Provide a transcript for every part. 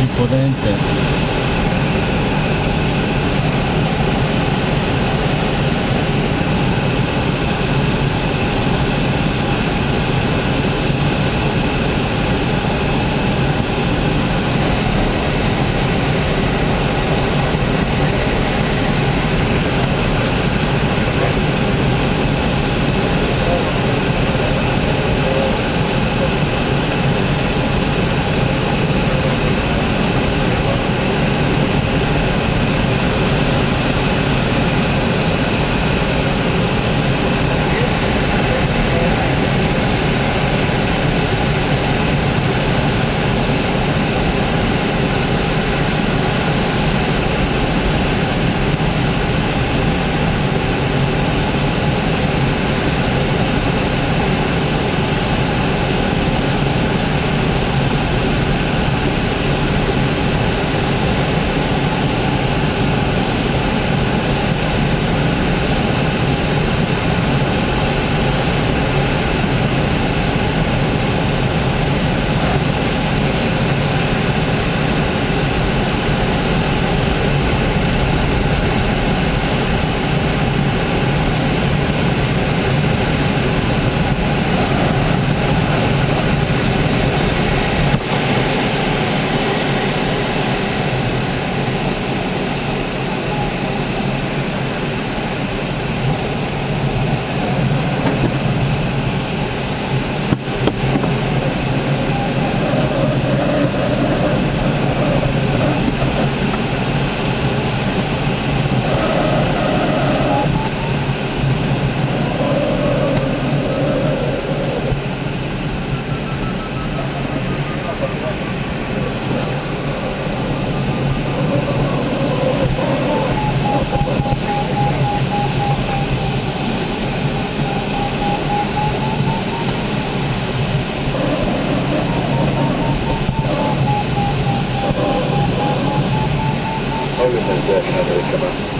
più potente. I'll give that.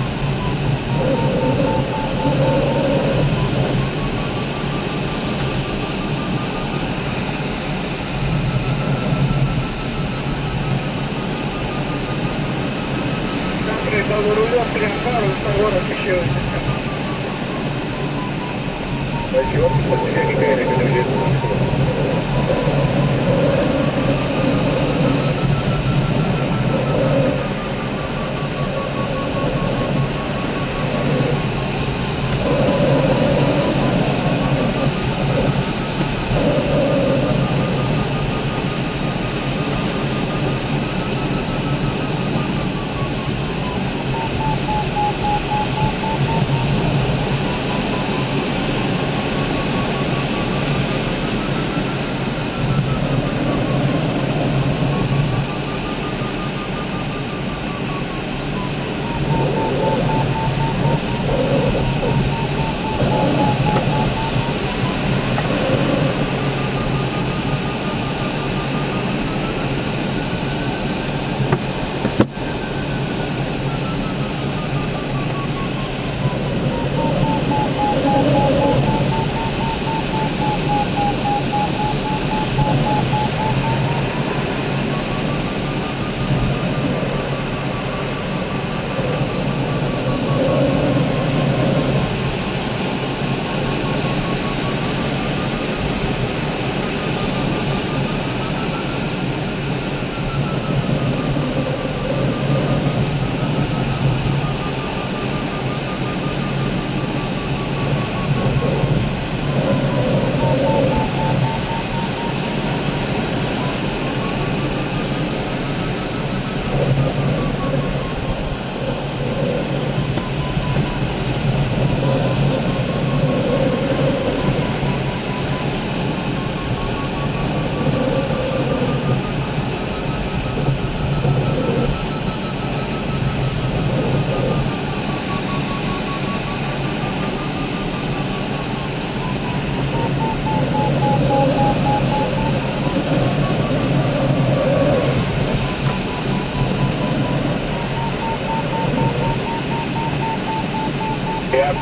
рулем прям пару город еще. Да чего, кстати, я не говорю, это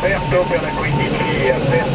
Alberto Beracquini, Alberto.